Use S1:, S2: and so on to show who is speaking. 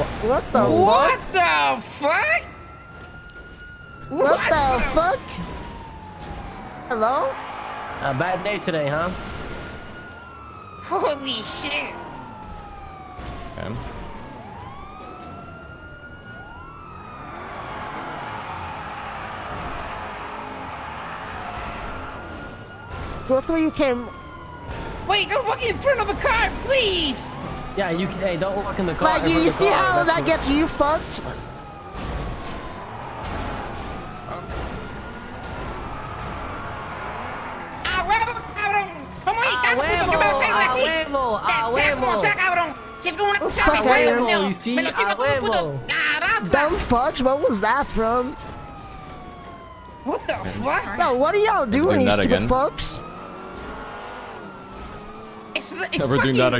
S1: What the
S2: What
S1: fuck?
S2: the fuck?
S1: What, the fuck? Hello?
S3: A bad day today, huh?
S2: Holy shit.
S4: Okay.
S1: What the you came?
S2: Wait, don't walk in front of a car, please.
S3: Yeah, you. Hey, don't walk in the car.
S1: Like you, you see
S3: car,
S1: how that
S3: what-
S1: gets you fucked?
S2: ¡A huevo, cabrón! ¿Cómo es?
S3: ¡A
S2: ¿Cómo
S3: huevo,
S2: ¿Qué me vas a hacer
S3: a
S2: aquí?
S3: huevo, a
S2: Sea como
S3: huevo!
S2: sea, cabrón. Si tú una chava,
S1: fuck,
S2: güey,
S1: a huevo,
S2: me lo-
S3: you see,
S2: me lo chingo
S3: a
S2: como un puto
S3: huevo.
S2: carazo.
S1: Dumb fucks. What was that from?
S2: What the fuck?
S1: Yo, what are y'all doing,
S4: Doing
S1: you
S4: that
S1: stupid
S4: again.
S1: fucks?
S2: It's, it's
S4: Never do
S2: fucking
S4: that